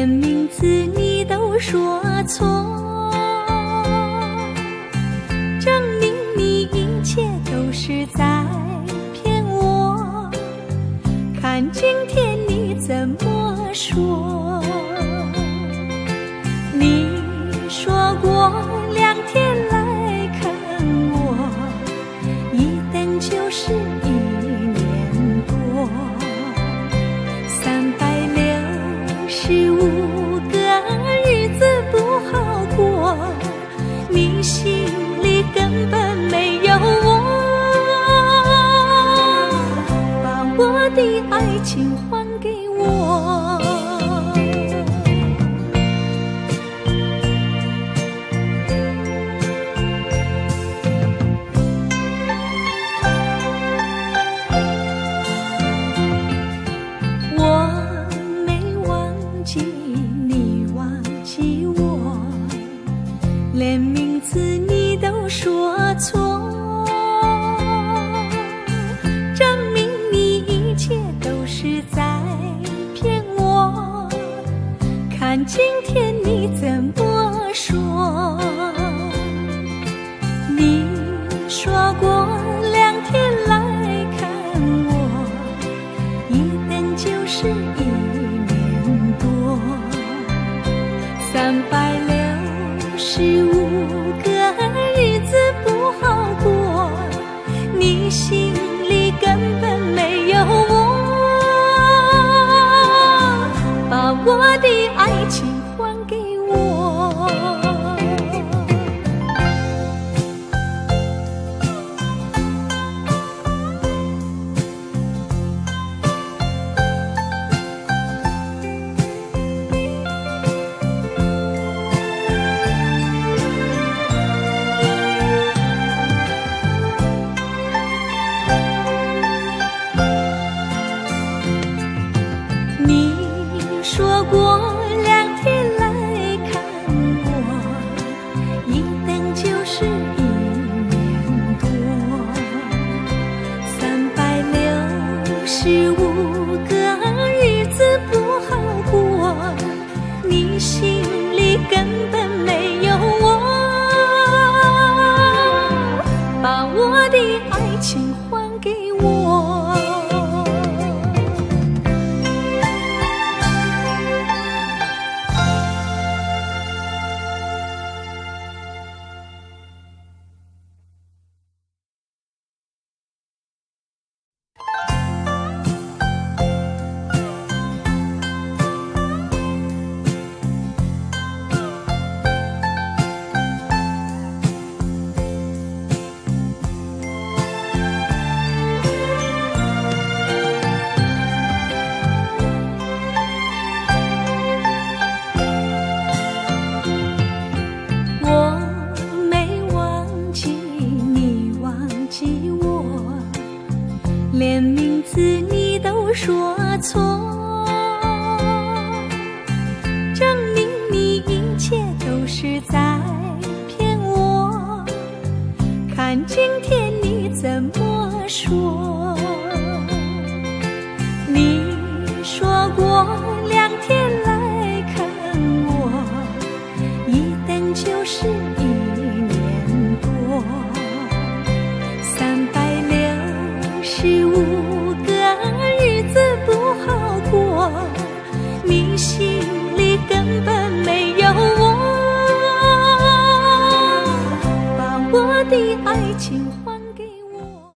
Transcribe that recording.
连名字你都说错，证明你一切都是在骗我。看今天你怎么说？你说过的爱情还看今天你怎么说？你说过两天来看我。一等就是一年多，三百六十五个十五个日子不好过，你心里根本名字你都说错，证明你一切都是在骗我。看今天你怎么说？你说过两情